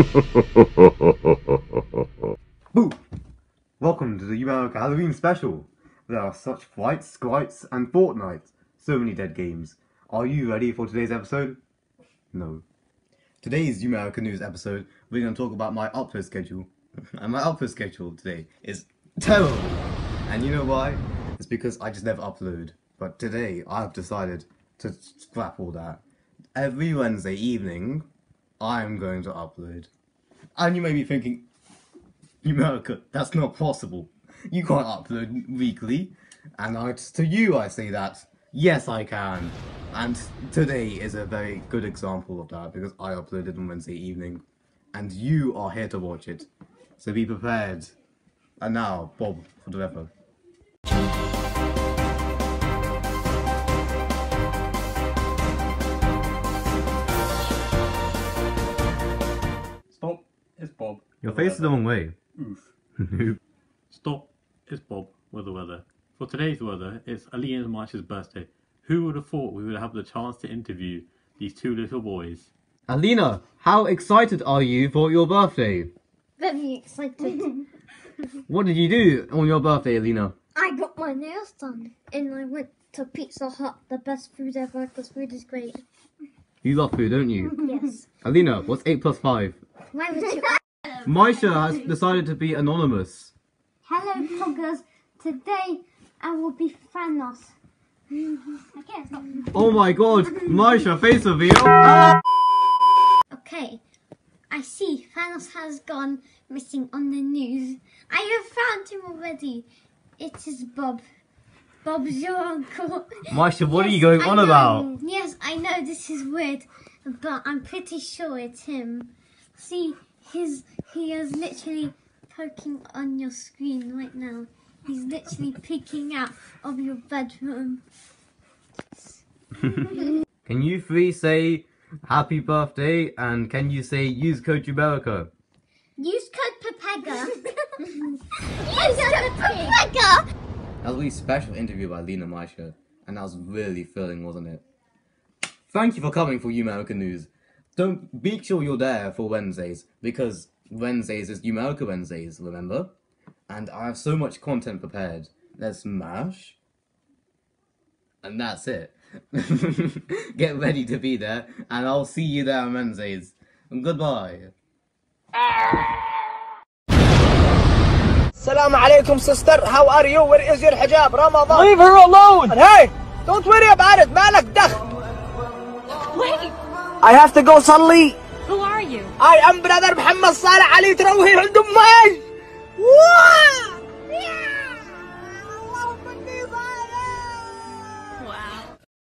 Boo! Welcome to the Umayrica Halloween special. There are such flights, squites, and Fortnite. So many dead games. Are you ready for today's episode? No. Today's Umayrica News episode, we're going to talk about my upload schedule. and my upload schedule today is terrible. And you know why? It's because I just never upload. But today, I've decided to scrap all that. Every Wednesday evening, I'm going to upload. And you may be thinking, Umayrica, that's not possible. You can't upload weekly. And I, to you, I say that, yes, I can. And today is a very good example of that because I uploaded on Wednesday evening. And you are here to watch it. So be prepared. And now, Bob, for the weather. Your face is the wrong way. Oof. Stop, it's Bob with the weather. For today's weather, it's Aleena Marsh's birthday. Who would have thought we would have the chance to interview these two little boys? Aleena, how excited are you for your birthday? Very excited. What did you do on your birthday, Aleena? I got my nails done and I went to Pizza Hut, the best food ever because food is great. You love food, don't you? Yes. Aleena, what's 8 plus 5? Why would you Mysha has decided to be anonymous. Hello, Poggers. Today I will be Thanos. I guess not. Oh my god, Mysha, face reveal! Okay. I see Thanos has gone missing on the news. I have found him already. It is Bob. Bob's your uncle. Mysha, what are you going I on know. about? Yes, I know this is weird, but I'm pretty sure it's him. See, his he is literally poking on your screen right now. He's literally peeking out of your bedroom. Can you three say happy birthday and can you say use code Umayrica? Use code Pepega. Use code Pepega. That was a really special interview by Lena Mysha, and that was really thrilling, wasn't it? Thank you for coming for You Umayrica News. Don't be sure you're there for Wednesdays because Wednesdays is Umayrica Wednesdays, remember? And I have so much content prepared. There's MASH, and that's it. Get ready to be there, and I'll see you there on Wednesdays. Goodbye. Salam alaikum, sister. How are you? Where is your hijab? Ramadan. Leave her alone. And hey, don't worry about it. Malak dakh. Wait. I have to go صلي. who are you? I am brother محمد صالح علي تروهي عند امي. What?